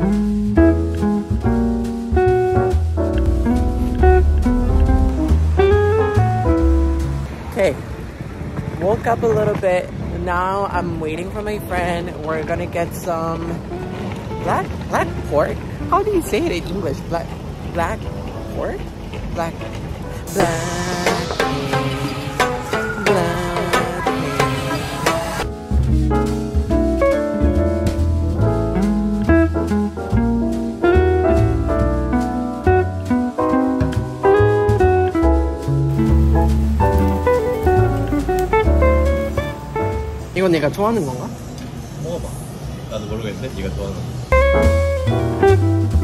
Okay, woke up a little bit. Now I'm waiting for my friend. We're gonna get some black black pork. How do you say it in English? Black black pork? Black black 이건 내가 좋아하는 건가? 먹어봐. 나도 모르겠는데 네가 좋아하는 거.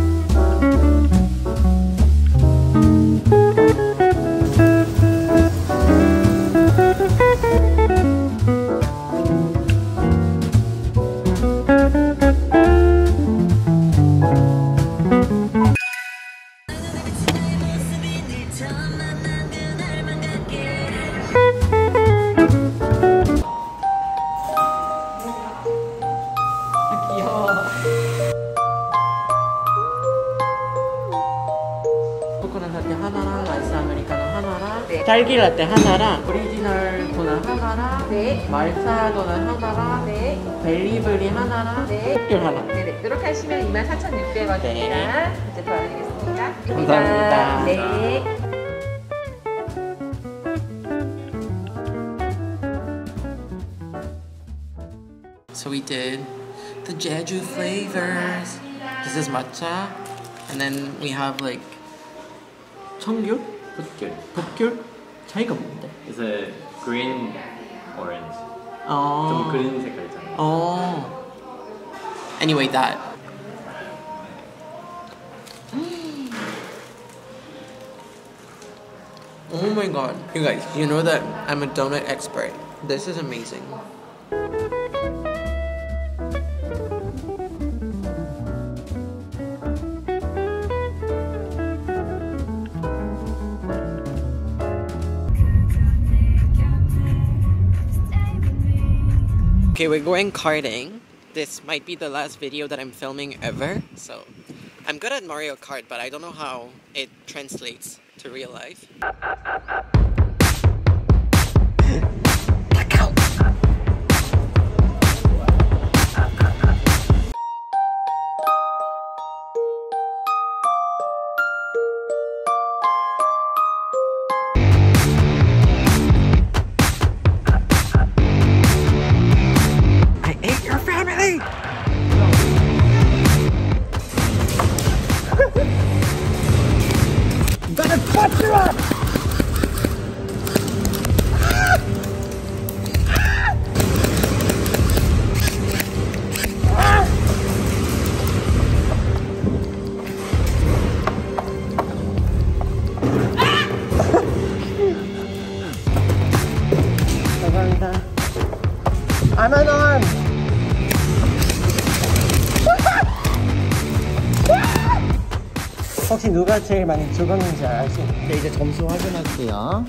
딸기 라떼 하나랑 오리지널 도넛 하나랑 네. 말사 도넛 하나랑 네. 벨리브리 하나랑 네. 흑귤 하나 네네. 이렇게 하시면 24,600원입니다. 네. 이제 도와드리겠습니다. 감사합니다. 네. So we did the Jeju flavors. This is matcha. And then we have like 청귤? 붓귤. 붓귤? 차이가 뭔데? It's a green orange. 어. 좀 그린 색깔 있잖아. 어. Anyway, that. Oh my god. You guys, you know that I'm a donut expert. This is amazing. Okay, we're going karting. This might be the last video that I'm filming ever, so I'm good at Mario Kart, but I don't know how it translates to real life. Fuck you up! 혹시 누가 제일 많이 죽었는지 알지? 네, 이제 점수 확인할게요.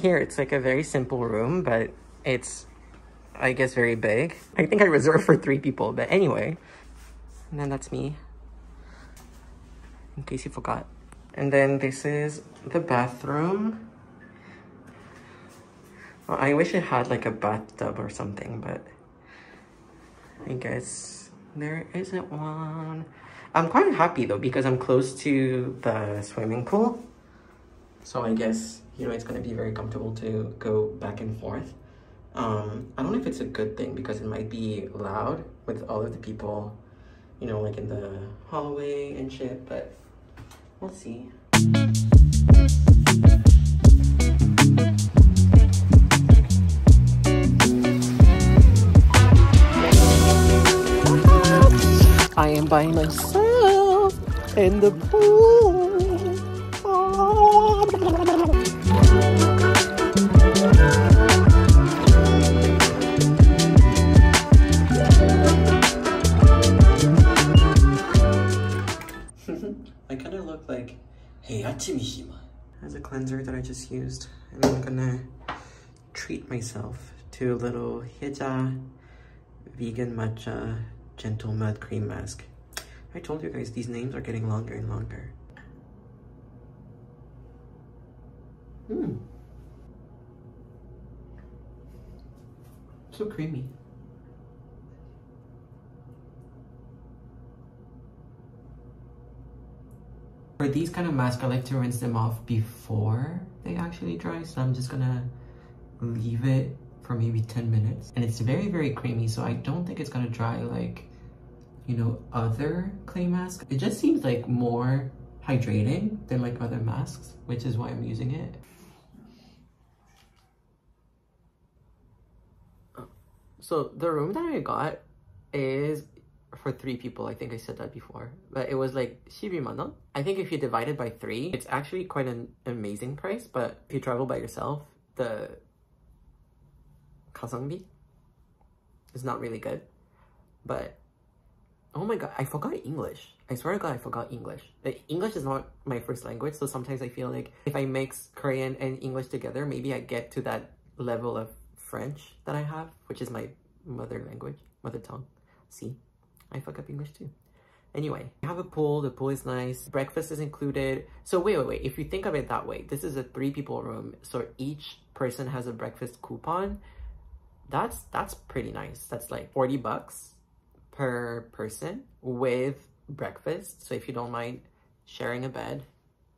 Here, it's like a very simple room, but it's, I guess, very big. I think I reserved for three people, but anyway. And then that's me, in case you forgot. And then this is the bathroom. Well, I wish it had like a bathtub or something, but I guess there isn't one. I'm quite happy though because I'm close to the swimming pool. So I guess, you know, it's gonna be very comfortable to go back and forth. Um, I don't know if it's a good thing because it might be loud with all of the people, you know, like in the hallway and shit, but we'll see. I am by myself. in the pool. I kind of look like Heihachi Mishima. As a cleanser that I just used, and I'm gonna treat myself to a little Hyeja vegan matcha gentle mud cream mask. I told you guys these names are getting longer and longer. Mmm. So creamy. For these kind of masks, I like to rinse them off before they actually dry. So I'm just gonna leave it for maybe 10 minutes. And it's very, very creamy. So I don't think it's gonna dry like, you know, other clay masks. It just seems like more hydrating than like other masks, which is why I'm using it. so the room that I got is for three people. I think I said that before, but it was like shibimana. I think if you divide it by three, it's actually quite an amazing price. But if you travel by yourself, the kasangbi is not really good. But oh my god, I forgot English. I swear to god, I forgot English. Like, English is not my first language, so sometimes I feel like if I mix Korean and English together, maybe I get to that level of French that I have, which is my mother language, mother tongue. See, I fuck up English too. Anyway, I have a pool, the pool is nice, breakfast is included. So wait, wait, wait, if you think of it that way, this is a three people room, so each person has a breakfast coupon. That's, that's pretty nice. That's like 40 bucks per person with breakfast. So if you don't mind sharing a bed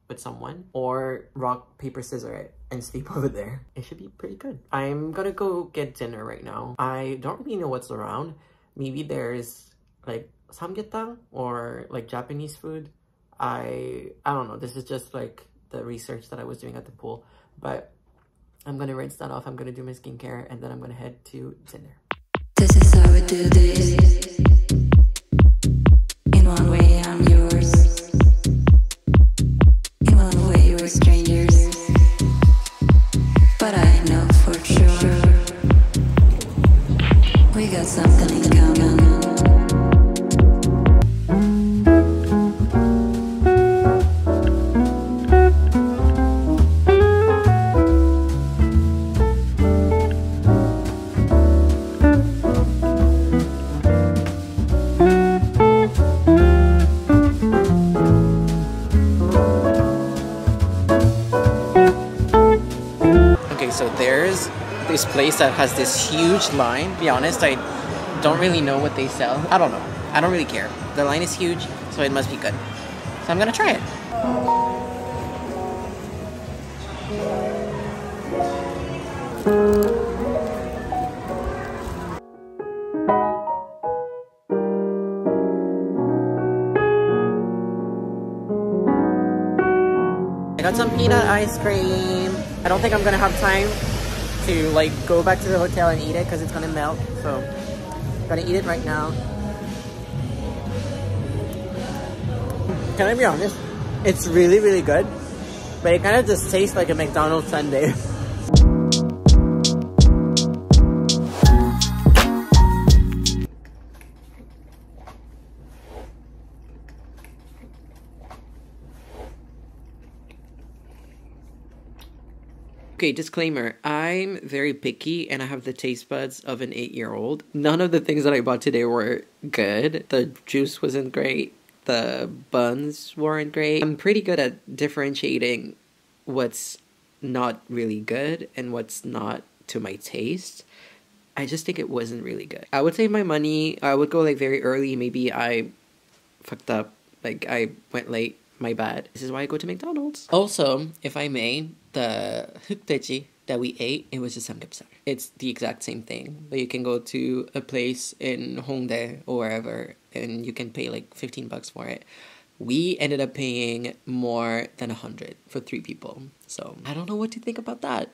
with someone or rock, paper, scissors it and sleep over there, it should be pretty good. I'm gonna go get dinner right now. I don't really know what's around. Maybe there's like samgyetang or like Japanese food. I I don't know. This is just like the research that I was doing at the pool. But I'm gonna rinse that off. I'm gonna do my skincare and then I'm gonna head to dinner. This is how we do this. There's this place that has this huge line. To be honest, I don't really know what they sell. I don't know. I don't really care. The line is huge, so it must be good. So I'm gonna try it. I got some peanut ice cream. I don't think I'm gonna have time to like go back to the hotel and eat it because it's gonna melt. So gonna eat it right now. Can I be honest? It's really, really good. But it kind of just tastes like a McDonald's sundae. Okay, disclaimer. I'm very picky and I have the taste buds of an eight year old. None of the things that I bought today were good. The juice wasn't great. The buns weren't great. I'm pretty good at differentiating what's not really good and what's not to my taste. I just think it wasn't really good. I would save my money. I would go like very early. Maybe I fucked up. Like I went late. My bad. This is why I go to McDonald's. Also, if I may, the hukteji that we ate, it was just samgyeopsal. It's the exact same thing. But you can go to a place in Hongdae or wherever and you can pay like 15 bucks for it. We ended up paying more than a hundred for three people. So I don't know what to think about that.